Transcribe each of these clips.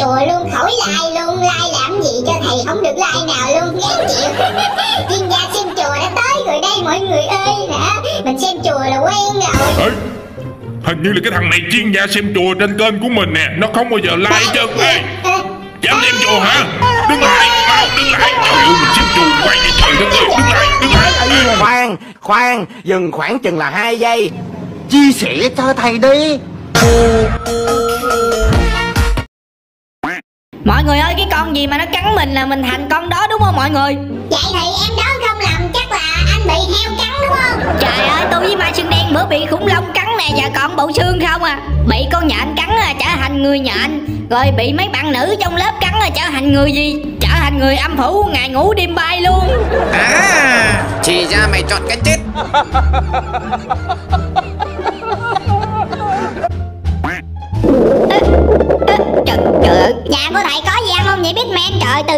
chùa luôn khỏi like luôn like làm gì cho thầy không được like nào luôn ghét chịu. Chuyên gia xem chùa đã tới rồi đây mọi người ơi nè mình xem chùa là quen rồi. Ê, hình như là cái thằng này chuyên gia xem chùa trên kênh của mình nè nó không bao giờ like ê Ê, dám xem chùa hả? Đứng lại mau đứng lại trời ơi mình xem chùa quay đi trời đất ơi đứng lại đứng lại khoan khoan dừng khoảng chừng là hai giây. Chia sẻ cho thầy đi Mọi người ơi cái con gì mà nó cắn mình là mình thành con đó đúng không mọi người? Vậy thì em đoán không lầm chắc là anh bị heo cắn đúng không? Trời ơi tôi với Mai Xuân Đen bữa bị khủng long cắn nè Và còn bộ xương không à? Bị con nhện cắn là trở thành người nhện Rồi bị mấy bạn nữ trong lớp cắn là trở thành người gì? Trở thành người âm phủ ngày ngủ đêm bay luôn. À Chỉ ra mày chọn cái chết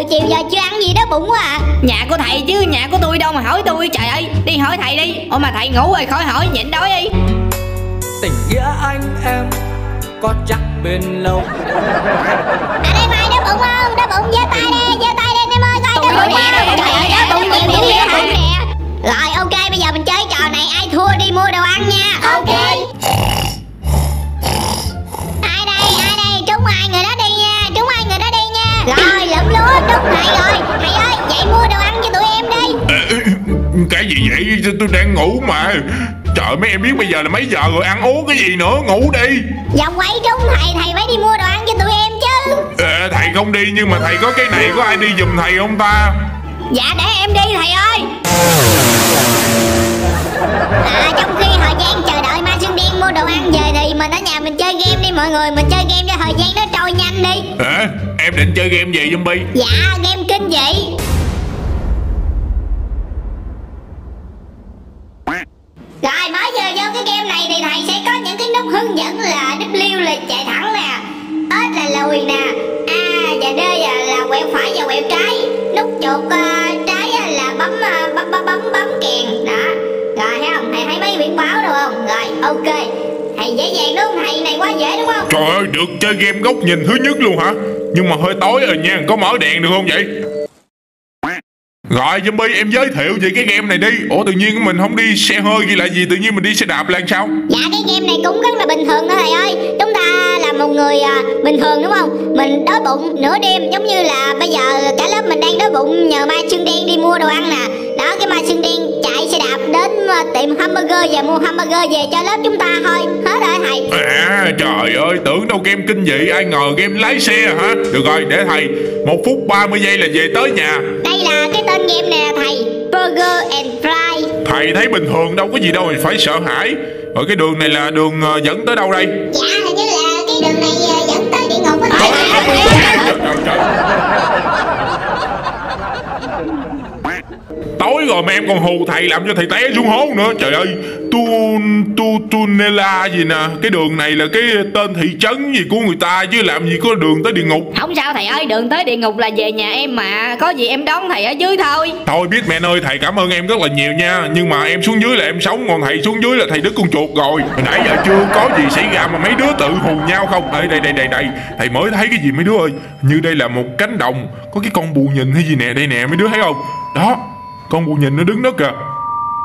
chiều giờ chưa ăn gì đó bụng quá à. Nhà của thầy chứ nhà của tôi đâu mà hỏi tôi Trời ơi. Đi hỏi thầy đi. Ủa mà thầy ngủ rồi khỏi hỏi nhịn đói đi. Tình nghĩa anh em có chắc bền lâu? À đây mày đói bụng không? Đói bụng giơ tay đi giơ tay đi em ơi coi Tôi đói bụng nè. trời ơi đói bụng nhiều nhiều bụng. nè. Rồi ok bây giờ mình chơi trò này. Ai thua đi mua đồ ăn nha thầy rồi thầy ơi vậy mua đồ ăn cho tụi em đi. Cái gì vậy? Tôi đang ngủ mà. Trời mấy em biết bây giờ là mấy giờ rồi ăn uống cái gì nữa? Ngủ đi. Vòng quay trúng thầy thầy phải đi mua đồ ăn cho tụi em chứ. Ê, thầy không đi nhưng mà thầy có cái này có ai đi giùm thầy không ta? Dạ để em đi thầy ơi. À trong khi thời gian chờ đợi Ma Xuân Đen mua đồ ăn về thì mình ở nhà mình chơi game đi mọi người. Mình chơi game cho thời gian nó trôi nhanh đi? Em định chơi game gì zombie? Dạ game kinh dị. Rồi mới giờ vô cái game này thì thầy sẽ có những cái nút hướng dẫn là W là chạy thẳng nè. S là lùi nè. A và D là, là quẹo phải và quẹo trái. Nút chuột uh, trái là bấm uh, bấm bấm bấm bấm kèn. Đó. Rồi thấy không? Thầy thấy mấy biển báo đâu không? Rồi ok. Thầy dễ dàng đúng không? Thầy này quá dễ đúng không? Trời ơi, được chơi game góc nhìn thứ nhất luôn hả? Nhưng mà hơi tối rồi nha, có mở đèn được không vậy? Rồi zombie em giới thiệu về cái game này đi Ủa tự nhiên mình không đi xe hơi ghi là gì Tự nhiên mình đi xe đạp là sao Dạ cái game này cũng rất là bình thường thôi thầy ơi Chúng ta là một người à, bình thường đúng không Mình đói bụng nửa đêm giống như là bây giờ cả lớp mình đang đói bụng Nhờ Mai Xuân Đen đi mua đồ ăn nè Đó cái Mai Xuân Đen đến à, tiệm hamburger và mua hamburger về cho lớp chúng ta thôi. Hết rồi thầy. À trời ơi tưởng đâu game kinh dị Ai ngờ game lái xe hả? Được rồi để thầy một phút 30 giây là về tới nhà. Đây là cái tên game nè thầy. Burger and Fry. Thầy thấy bình thường đâu có gì đâu mà phải sợ hãi. Ở cái đường này là đường ờ, dẫn tới đâu đây? Dạ hình như là cái đường này à, dẫn tới địa ngục á thầy Trời, trời, trời. Tối rồi mà em còn hù thầy làm cho thầy té xuống hố nữa. Trời ơi Tu Tu Tunela gì nè. Cái đường này là cái tên thị trấn gì của người ta Chứ làm gì có đường tới địa ngục. Không sao thầy ơi đường tới địa ngục là về nhà em mà. Có gì em đón thầy ở dưới thôi. Thôi biết mẹ ơi thầy cảm ơn em rất là nhiều nha. Nhưng mà em xuống dưới là em sống Còn thầy xuống dưới là thầy đứt con chuột rồi. Hồi nãy giờ chưa có gì xảy ra mà mấy đứa tự hù nhau không? Đây đây đây đây đây. Thầy mới thấy cái gì mấy đứa ơi? Như đây là một cánh đồng Có cái con bù nhìn hay gì nè? Đây nè mấy đứa thấy không? Đó con bù nhìn nó đứng đó kìa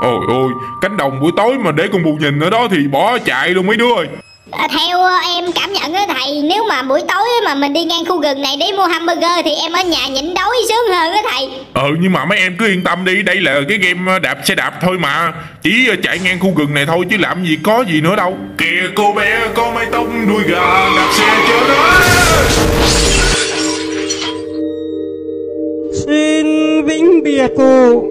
Ôi ôi cánh đồng buổi tối mà để con bù nhìn ở đó thì bỏ chạy luôn mấy đứa ơi. À, theo ờ, em cảm nhận đó thầy nếu mà buổi tối mà mình đi ngang khu rừng này để mua hamburger thì em ở nhà nhịn đói sướng hơn đó thầy. Ừ nhưng mà mấy em cứ yên tâm đi Đây là cái game đạp xe đạp thôi mà. Chỉ chạy ngang khu rừng này thôi Chứ làm gì có gì nữa đâu. Kìa cô bé có mái tóc đuôi gà Đạp xe chưa đó xin vĩnh biệt cô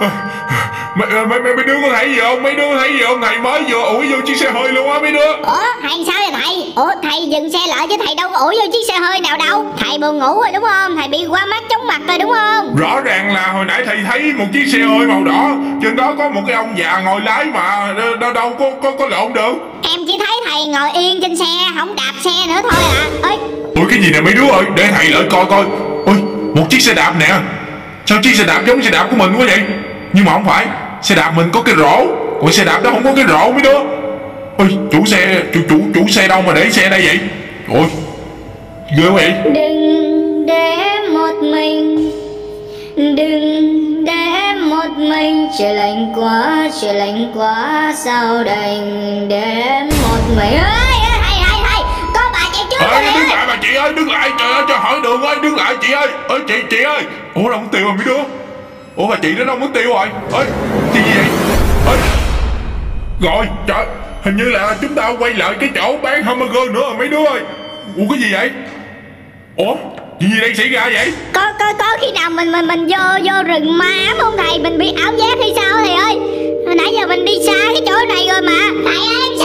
mấy, mấy, mấy, mấy đứa có thấy gì không? Mấy đứa thấy gì không? Thầy mới vừa ủi vô chiếc xe hơi luôn á mấy đứa. Ủa thầy sao vậy thầy? Ủa thầy dừng xe lại chứ thầy đâu có ủi vô chiếc xe hơi nào đâu. Thầy buồn ngủ rồi đúng không? Thầy bị qua mắt chóng mặt rồi đúng không? Rõ ràng là hồi nãy thầy thấy một chiếc xe hơi màu đỏ. Trên đó có một cái ông già ngồi lái mà Đâu, đâu, có, có, có lộn được. Em chỉ thấy thầy ngồi yên trên xe không đạp xe nữa thôi à. Ơi Ôi cái gì nè mấy đứa ơi? Để thầy lại coi coi. Ôi một chiếc xe đạp nè. Sao chiếc xe đạp giống xe đạp của mình quá vậy Nhưng mà không phải Xe đạp mình có cái rổ. Còn xe đạp đó không có cái rổ mấy đứa. Ơi chủ xe chủ chủ chủ xe đâu mà để xe đây vậy? Ôi ghê vậy. Đừng để một mình. Đừng để một mình. Trời lạnh quá, trời lạnh quá. Sao đành để một mình? Ơi hay hay hay. Có bà chạy trước ơi đứng lại bà chị ơi đứng lại. Trời ơi cho hỏi đường ơi đứng lại chị ơi. Ơi chị chị ơi. Ủa đâu mất tiêu rồi mấy đứa ủa, mà chị nó đâu mất tiêu rồi? Ê chị gì vậy? Ê. Rồi, trời, hình như là chúng ta quay lại cái chỗ bán hamburger nữa rồi mấy đứa ơi. Ủa, cái gì vậy? Ủa chuyện gì đang xảy ra vậy? Có có có khi nào mình mình mình vô vô rừng ma ám không thầy? Mình bị ảo giác hay sao thầy ơi? Hồi nãy giờ mình đi xa cái chỗ này rồi mà. Thầy ơi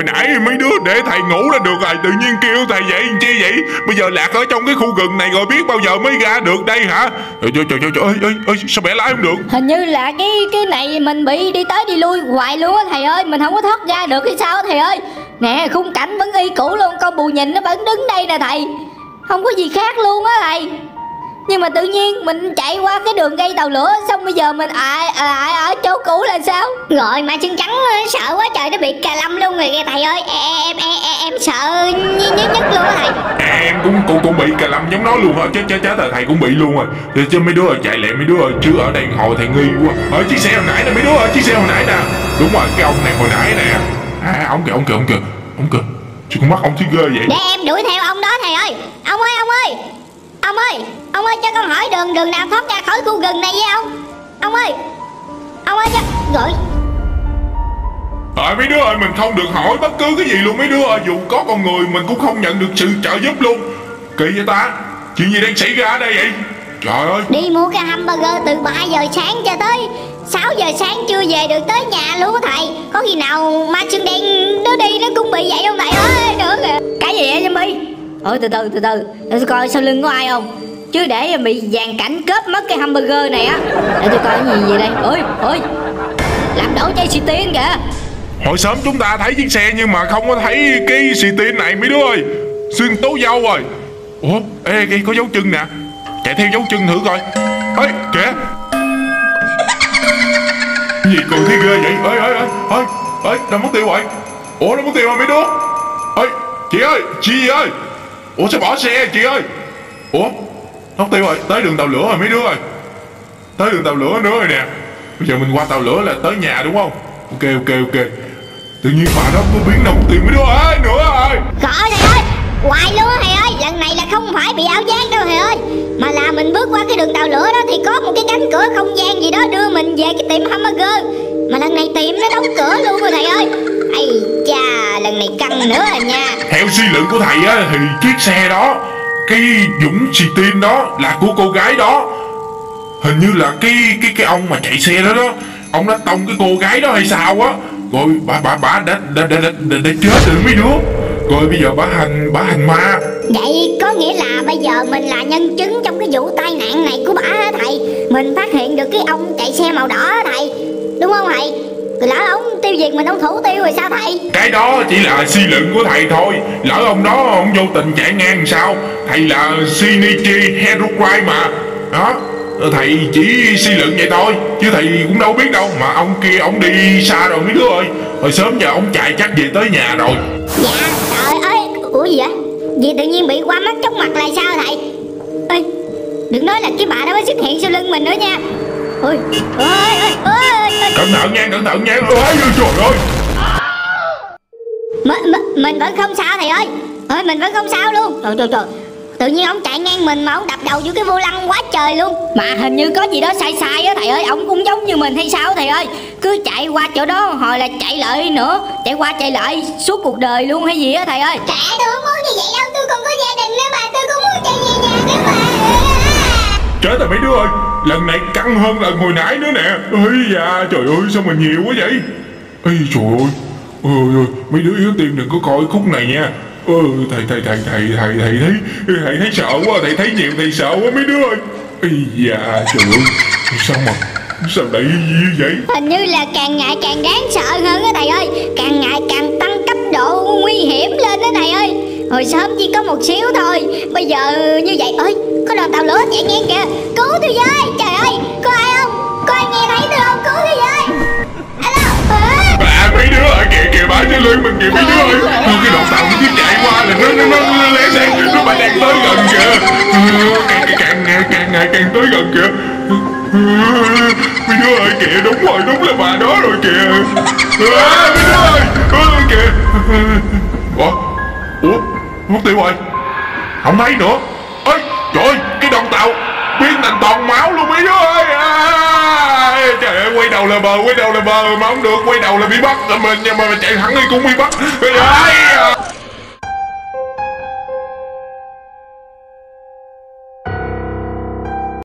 hồi nãy mấy đứa để thầy ngủ là được rồi tự nhiên kêu thầy vậy làm chi vậy? Bây giờ lạc ở trong cái khu rừng này rồi biết bao giờ mới ra được đây hả? Trời trời trời trời, trời ơi, ơi, ơi sao bẻ lái không được? Hình như là cái cái này mình bị đi tới đi lui hoài luôn á thầy ơi Mình không có thoát ra được hay sao thầy ơi? Nè khung cảnh vẫn y cũ luôn Con bù nhìn nó vẫn đứng đây nè thầy. Không có gì khác luôn á thầy. Nhưng mà tự nhiên mình chạy qua cái đường gây tàu lửa Xong bây giờ mình lại lại ở chỗ cũ là sao? Rồi mà chân trắng ờ, sợ quá trời nó bị cà lâm luôn rồi kìa thầy ơi. Em em em, em sợ nhất nhất nhất luôn á thầy. Em cũng cũng cũng bị cà lâm giống nó luôn hả? Chết chết chết thầy cũng bị luôn rồi. Thì chứ mấy đứa ơi chạy lẹ mấy đứa ơi chứ ở đây hồi thầy nghi quá. Ở chiếc xe hồi nãy nè mấy đứa ơi chiếc xe hồi nãy nè. Đúng rồi cái ông này hồi nãy nè. À ông kìa ông kìa ông kìa ông kìa. Chứ con mắt ông thấy ghê vậy. Để em đuổi theo ông đó thầy ơi. Ông ơi ông ơi ông ơi ông ơi cho con hỏi đường đường nào thoát ra khỏi khu rừng này với ông? Ông ơi ông ơi cho rồi. Ờ mấy đứa ơi mình không được hỏi bất cứ cái gì luôn. Mấy đứa ơi Dù có con người mình cũng không nhận được sự trợ giúp luôn. Kỳ vậy ta? Chuyện gì đang xảy ra ở đây vậy? Trời ơi. Đi mua cái hamburger từ 3 giờ sáng cho tới 6 giờ sáng chưa về được tới nhà luôn thầy. Có khi nào ma xương đen nó đi nó cũng bị vậy không thầy? Ơi nữa kìa Cái gì vậy Zombie Ôi từ từ từ từ. Để tôi coi sau lưng có ai không? Chứ để bị dàn cảnh cướp mất cái hamburger này á. Để tôi coi cái gì vậy đây? Ôi ôi. Làm đổ chai xì tiên kìa. Hồi sớm chúng ta thấy chiếc xe nhưng mà không có thấy cái xì tin này, mấy đứa ơi. Xuyên tố dâu rồi. Ủa, ê kia có dấu chân nè. Chạy theo dấu chân thử coi. Ê, kìa. Cái gì còn thấy ghê vậy? Ơi ơi ơi ơi Ê đâu mất tiêu rồi Ủa đâu mất tiêu rồi mấy đứa. Ơi chị ơi chị ơi. Ủa, sao bỏ xe chị ơi? Ủa? Mất tiêu rồi tới đường tàu lửa rồi, mấy đứa ơi. Tới đường tàu lửa nữa rồi nè. Bây giờ mình qua tàu lửa là tới nhà đúng không? Ok ok ok. Tự nhiên bà đó có biến đâu tiền mấy đứa ơi, nữa rồi Khỏi thầy ơi Hoài luôn thầy ơi. Lần này là không phải bị ảo giác đâu thầy ơi. Mà là mình bước qua cái đường tàu lửa đó Thì có một cái cánh cửa không gian gì đó đưa mình về cái tiệm hamburger Mà lần này tiệm nó đóng cửa luôn rồi thầy ơi. Ây lần này căng nữa rồi nha. Theo suy luận của thầy á Thì chiếc xe đó Cái Dũng xì tin đó Là của cô gái đó. Hình như là cái cái cái ông mà chạy xe đó đó Ông đã tông cái cô gái đó hay sao á. Rồi bà bà bà đã đã, đã, đã, đã, đã chết rồi mấy đứa Rồi bây giờ bà hành bà hành ma. Vậy có nghĩa là bây giờ mình là nhân chứng trong cái vụ tai nạn này của bả hả thầy. Mình phát hiện được cái ông chạy xe màu đỏ á thầy. Đúng không thầy Rồi lỡ ông tiêu diệt mình ông thủ tiêu rồi sao thầy? Cái đó chỉ là suy luận của thầy thôi. Lỡ ông đó ông vô tình chạy ngang sao? Thầy là Shinichi Herobrine mà. Đó Thầy chỉ suy luận vậy thôi Chứ thầy cũng đâu biết đâu. Mà ông kia ông đi xa rồi mấy đứa ơi. Hồi sớm giờ ông chạy chắc về tới nhà rồi. Dạ trời ơi Ủa gì vậy? Gì tự nhiên bị qua mắt chóng mặt là sao thầy? Ê Đừng nói là cái bà đó mới xuất hiện sau lưng mình nữa nha. Ôi ôi ôi ôi Cẩn thận nha cẩn thận nha. Ôi trời ơi. Mình, mình, mình vẫn không sao thầy ơi. Ơi mình vẫn không sao luôn. Trời trời trời. Tự nhiên ông chạy ngang mình mà ông đập đầu vô cái vô lăng quá trời luôn. Mà hình như có gì đó sai sai á thầy ơi. Ông cũng giống như mình hay sao thầy ơi. Cứ chạy qua chỗ đó hồi là chạy lại nữa. Chạy qua chạy lại suốt cuộc đời luôn hay gì á thầy ơi. Trẻ tôi không muốn như vậy đâu. Tôi còn có gia đình nữa mà. Tôi cũng muốn chạy về nhà nữa mà. Chết rồi mấy đứa ơi Lần này căng hơn lần hồi nãy nữa nè. Ây da trời ơi sao mà nhiều quá vậy? Ây trời ơi. Ôi ôi mấy đứa yếu tim đừng có coi khúc này nha. Ừ, thầy thầy thầy thầy thầy thầy thấy thầy thấy sợ quá thầy thấy nhiều thầy sợ quá mấy đứa ơi. Ây da trời ơi. Sao mà sao lại như vậy? Hình như là càng ngày càng đáng sợ hơn á thầy ơi. Càng ngày càng tăng cấp độ nguy hiểm lên đó thầy ơi. Hồi sớm chỉ có một xíu thôi. Bây giờ như vậy ơi Có đoàn tàu lửa chạy ngang kìa. Cứu tôi với. Trời ơi Có ai không? Có ai nghe thấy tôi không? Cứu tôi với. Alo. Bà mấy đứa ở kìa kìa bà trên lưng mình kìa mấy đứa ơi. Tôi cái đoàn tàu nó cứ chạy qua là nó nó nó, nó lé sang Nó bà đang tới gần kìa. Càng ngày càng ngày càng ngày càng tới gần kìa. Mấy đứa ơi kìa đúng rồi đúng là bà đó rồi kìa. Mấy đứa ơi Ôi kìa. Ủa? Mất tiêu rồi. Không thấy nữa. Ơi trời ơi cái đoàn tàu. Biến thành toàn máu luôn mấy đứa ơi. À, trời ơi quay đầu là bờ quay đầu là bờ mà không được. Quay đầu là bị bắt. Rồi mình nhưng mà chạy thẳng đi cũng bị bắt. Trời ơi.